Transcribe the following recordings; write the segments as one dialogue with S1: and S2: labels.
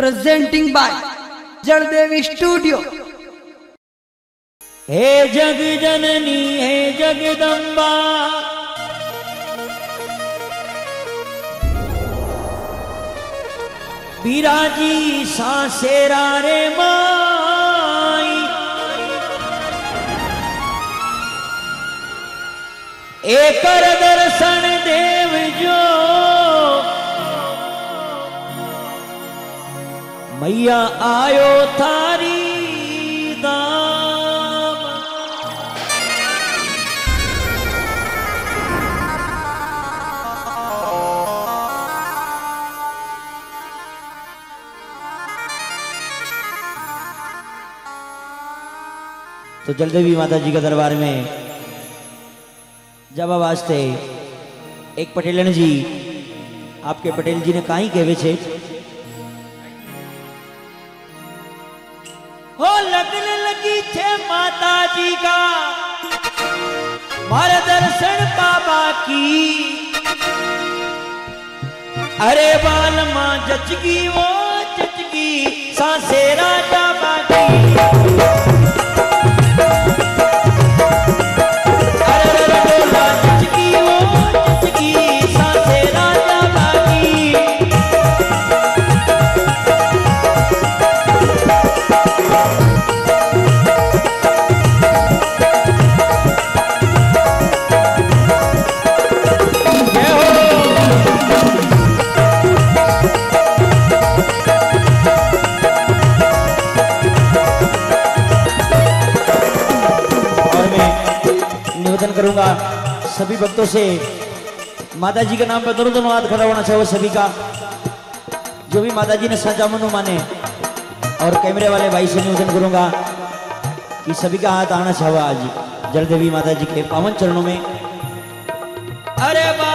S1: presenting by Jaldevi studio
S2: हे जग जननी, हे जगदम्बा बिराजी सासेरा रे माई। एकर दर्शन मैया आयो थारी दाम। तो जलदेवी माता जी के दरबार में जब आवाज़ थे एक पटेलन जी, आपके पटेल जी ने कहा ही कहवे छे? माता जी का मार्गदर्शन दर्शन बाबा की। अरे बाल माँ जचगी वो जचगी सासे करूँगा। सभी भक्तों से माता जी के नाम पर दोनों दोनों हाथ खड़ा होना चाहिए सभी का। जो भी माता जी ने सचा मनु माने और कैमरे वाले भाई से निवेदन करूँगा कि सभी का हाथ आना चाहिए आज। जल देवी माता जी के पावन चरणों में। अरे बालमा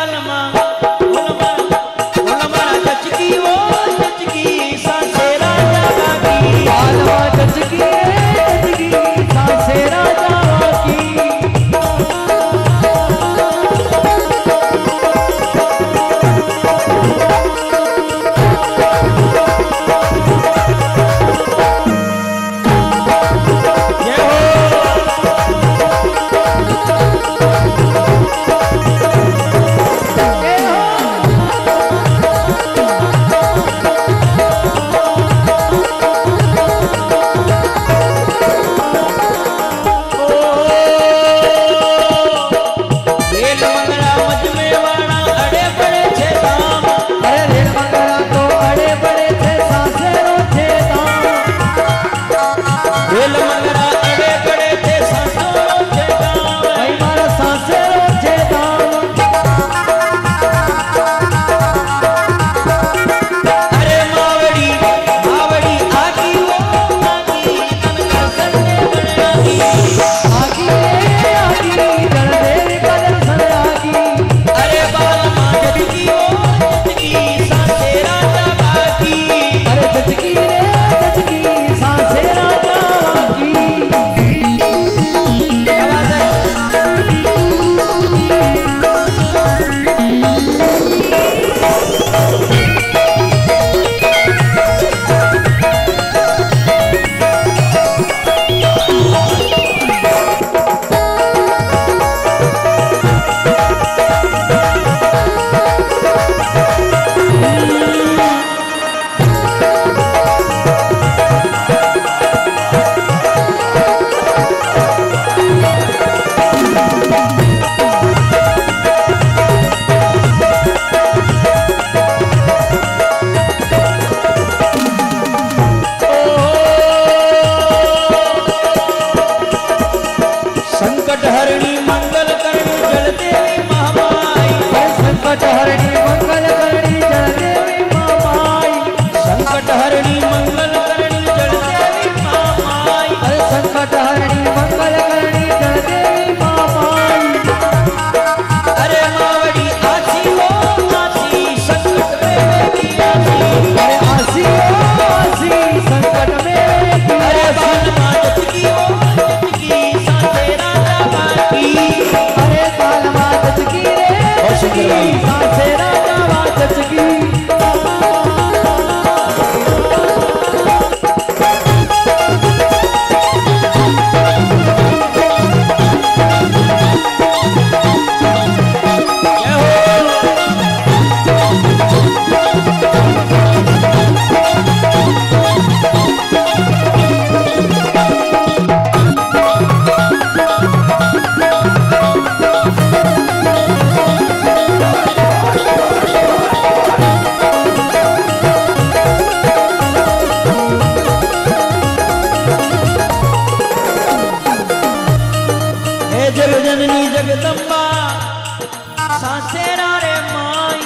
S1: सासेरा
S2: माई।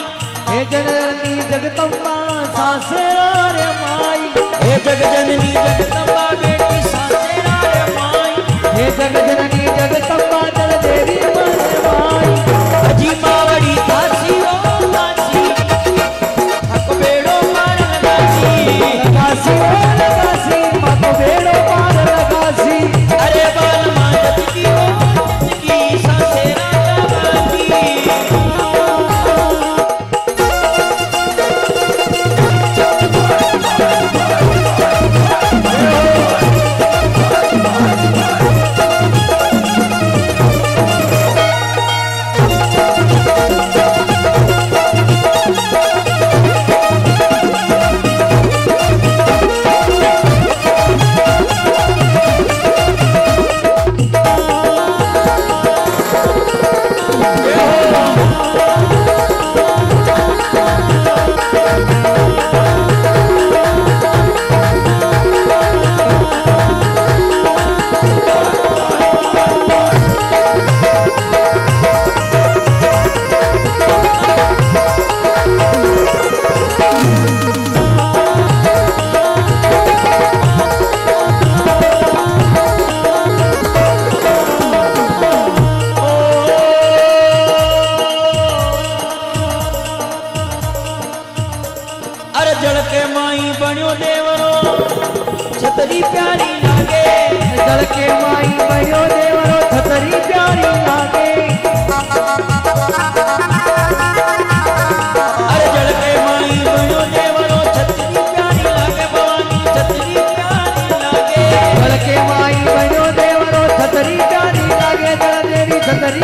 S2: हे
S1: जगदम्बा माई।
S2: हे जगदम्बा बेटी माई।
S1: हे जगदम्बा जल देवी माई
S2: बणियो देवरो। छतरी प्यारी लागे।
S1: जल के माई भयो देवरो छतरी प्यारी लागे।
S2: अरे जल के माई बणियो देवरो छतरी प्यारी लागे भवानी छतरी प्यारी लागे।
S1: जल के माई भयो देवरो छतरी प्यारी लागे जल देवी छतरी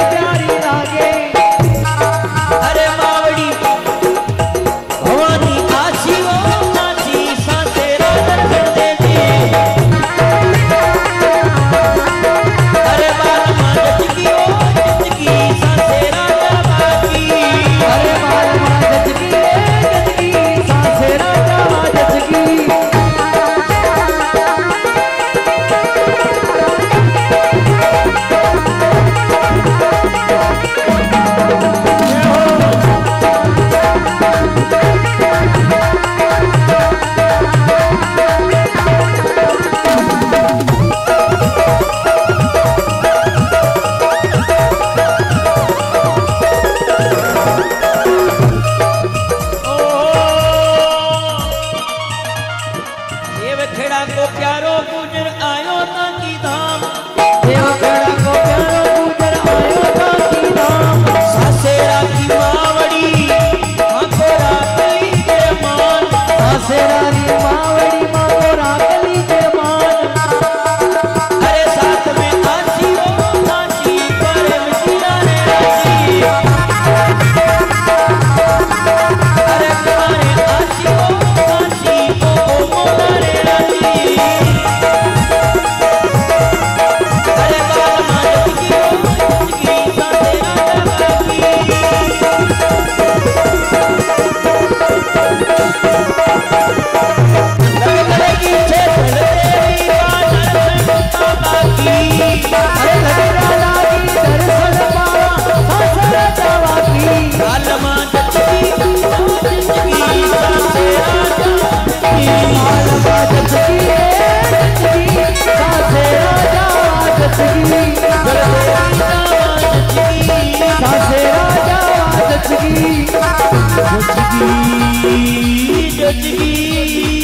S2: खेड़ा को प्यारो गुजर आयो ताकी धाम।
S1: good
S2: to.